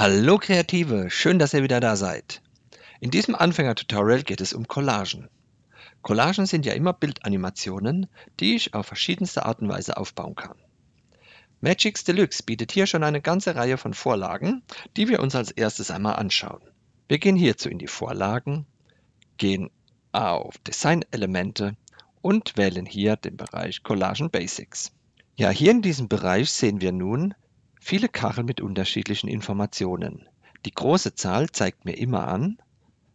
Hallo Kreative, schön, dass ihr wieder da seid. In diesem Anfänger-Tutorial geht es um Collagen. Collagen sind ja immer Bildanimationen, die ich auf verschiedenste Art und Weise aufbauen kann. Magix Deluxe bietet hier schon eine ganze Reihe von Vorlagen, die wir uns als erstes einmal anschauen. Wir gehen hierzu in die Vorlagen, gehen auf Design-Elemente und wählen hier den Bereich Collagen Basics. Ja, hier in diesem Bereich sehen wir nun Viele Kacheln mit unterschiedlichen Informationen. Die große Zahl zeigt mir immer an,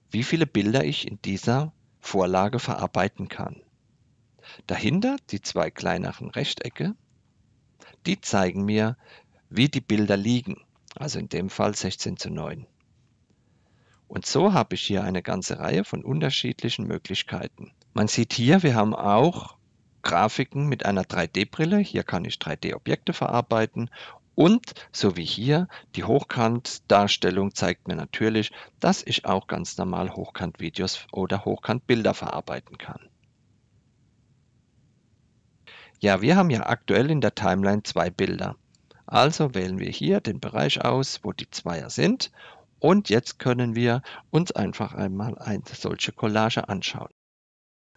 wie viele Bilder ich in dieser Vorlage verarbeiten kann. Dahinter die zwei kleineren Rechtecke, die zeigen mir, wie die Bilder liegen, also in dem Fall 16 zu 9. Und so habe ich hier eine ganze Reihe von unterschiedlichen Möglichkeiten. Man sieht hier, wir haben auch Grafiken mit einer 3D-Brille. Hier kann ich 3D-Objekte verarbeiten und so wie hier, die Hochkant-Darstellung zeigt mir natürlich, dass ich auch ganz normal Hochkant-Videos oder Hochkant-Bilder verarbeiten kann. Ja, wir haben ja aktuell in der Timeline zwei Bilder. Also wählen wir hier den Bereich aus, wo die Zweier sind. Und jetzt können wir uns einfach einmal eine solche Collage anschauen.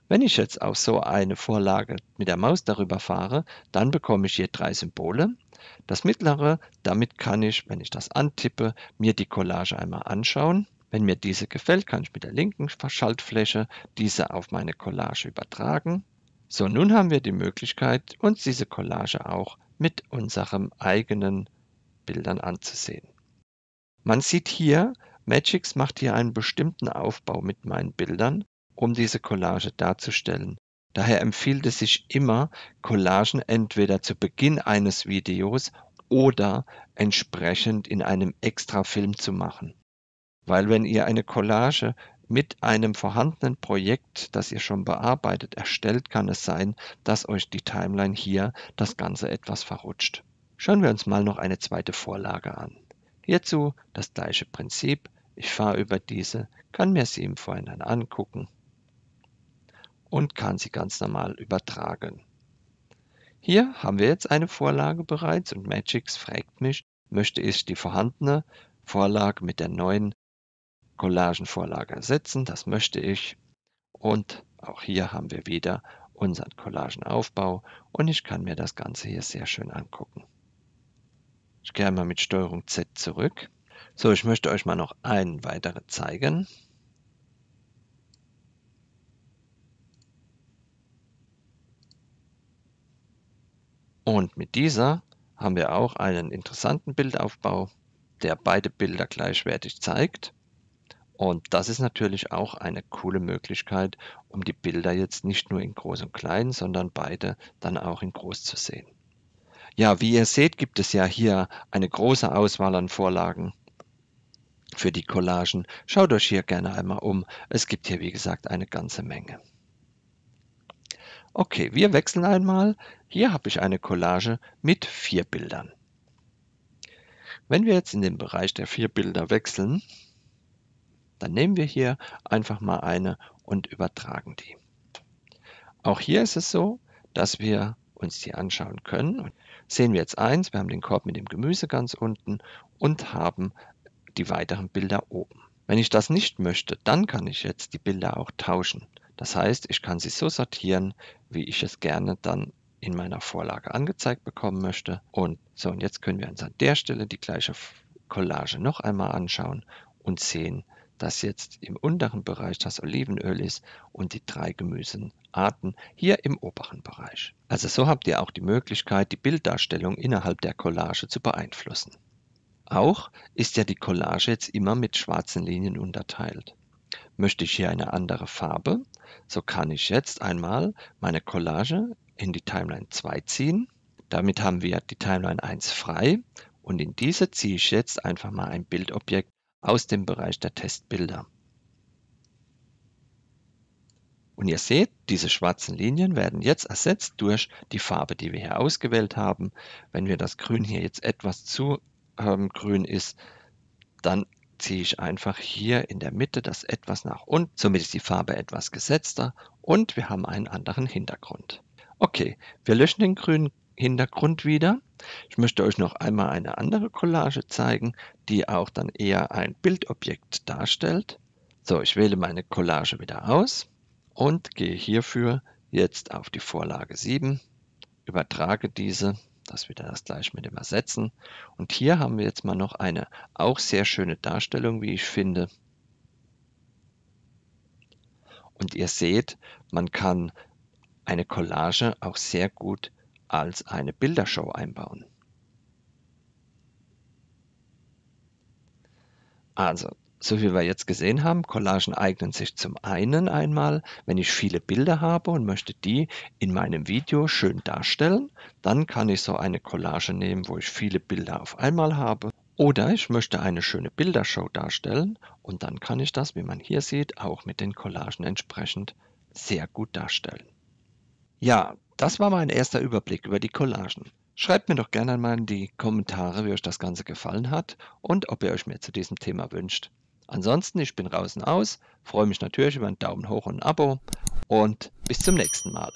Wenn ich jetzt auf so eine Vorlage mit der Maus darüber fahre, dann bekomme ich hier drei Symbole. Das mittlere, damit kann ich, wenn ich das antippe, mir die Collage einmal anschauen. Wenn mir diese gefällt, kann ich mit der linken Schaltfläche diese auf meine Collage übertragen. So, nun haben wir die Möglichkeit, uns diese Collage auch mit unseren eigenen Bildern anzusehen. Man sieht hier, Magix macht hier einen bestimmten Aufbau mit meinen Bildern um diese Collage darzustellen. Daher empfiehlt es sich immer, Collagen entweder zu Beginn eines Videos oder entsprechend in einem Extrafilm zu machen. Weil wenn ihr eine Collage mit einem vorhandenen Projekt, das ihr schon bearbeitet, erstellt, kann es sein, dass euch die Timeline hier das Ganze etwas verrutscht. Schauen wir uns mal noch eine zweite Vorlage an. Hierzu das gleiche Prinzip. Ich fahre über diese, kann mir sie im Vorhinein angucken und kann sie ganz normal übertragen. Hier haben wir jetzt eine Vorlage bereits und Magix fragt mich, möchte ich die vorhandene Vorlage mit der neuen Collagenvorlage ersetzen. Das möchte ich. Und auch hier haben wir wieder unseren Collagenaufbau und ich kann mir das Ganze hier sehr schön angucken. Ich gehe mal mit Steuerung Z zurück. So, ich möchte euch mal noch einen weiteren zeigen. Und mit dieser haben wir auch einen interessanten Bildaufbau, der beide Bilder gleichwertig zeigt. Und das ist natürlich auch eine coole Möglichkeit, um die Bilder jetzt nicht nur in groß und klein, sondern beide dann auch in groß zu sehen. Ja, wie ihr seht, gibt es ja hier eine große Auswahl an Vorlagen für die Collagen. Schaut euch hier gerne einmal um. Es gibt hier, wie gesagt, eine ganze Menge. Okay, wir wechseln einmal. Hier habe ich eine Collage mit vier Bildern. Wenn wir jetzt in den Bereich der vier Bilder wechseln, dann nehmen wir hier einfach mal eine und übertragen die. Auch hier ist es so, dass wir uns die anschauen können. Sehen wir jetzt eins, wir haben den Korb mit dem Gemüse ganz unten und haben die weiteren Bilder oben. Wenn ich das nicht möchte, dann kann ich jetzt die Bilder auch tauschen. Das heißt, ich kann sie so sortieren, wie ich es gerne dann in meiner Vorlage angezeigt bekommen möchte. Und so, und jetzt können wir uns an der Stelle die gleiche Collage noch einmal anschauen und sehen, dass jetzt im unteren Bereich das Olivenöl ist und die drei Gemüsearten hier im oberen Bereich. Also so habt ihr auch die Möglichkeit, die Bilddarstellung innerhalb der Collage zu beeinflussen. Auch ist ja die Collage jetzt immer mit schwarzen Linien unterteilt. Möchte ich hier eine andere Farbe, so kann ich jetzt einmal meine Collage in die Timeline 2 ziehen. Damit haben wir die Timeline 1 frei und in diese ziehe ich jetzt einfach mal ein Bildobjekt aus dem Bereich der Testbilder. Und ihr seht, diese schwarzen Linien werden jetzt ersetzt durch die Farbe, die wir hier ausgewählt haben. Wenn wir das Grün hier jetzt etwas zu ähm, grün ist, dann ziehe ich einfach hier in der Mitte das etwas nach unten. Somit ist die Farbe etwas gesetzter und wir haben einen anderen Hintergrund. Okay, wir löschen den grünen Hintergrund wieder. Ich möchte euch noch einmal eine andere Collage zeigen, die auch dann eher ein Bildobjekt darstellt. So, ich wähle meine Collage wieder aus und gehe hierfür jetzt auf die Vorlage 7, übertrage diese, das wieder das gleiche mit dem Ersetzen. Und hier haben wir jetzt mal noch eine auch sehr schöne Darstellung, wie ich finde. Und ihr seht, man kann eine Collage auch sehr gut als eine Bildershow einbauen. Also, so wie wir jetzt gesehen haben, Collagen eignen sich zum einen einmal, wenn ich viele Bilder habe und möchte die in meinem Video schön darstellen, dann kann ich so eine Collage nehmen, wo ich viele Bilder auf einmal habe. Oder ich möchte eine schöne Bildershow darstellen und dann kann ich das, wie man hier sieht, auch mit den Collagen entsprechend sehr gut darstellen. Ja, das war mein erster Überblick über die Collagen. Schreibt mir doch gerne einmal in die Kommentare, wie euch das Ganze gefallen hat und ob ihr euch mehr zu diesem Thema wünscht. Ansonsten, ich bin draußen aus, freue mich natürlich über einen Daumen hoch und ein Abo und bis zum nächsten Mal.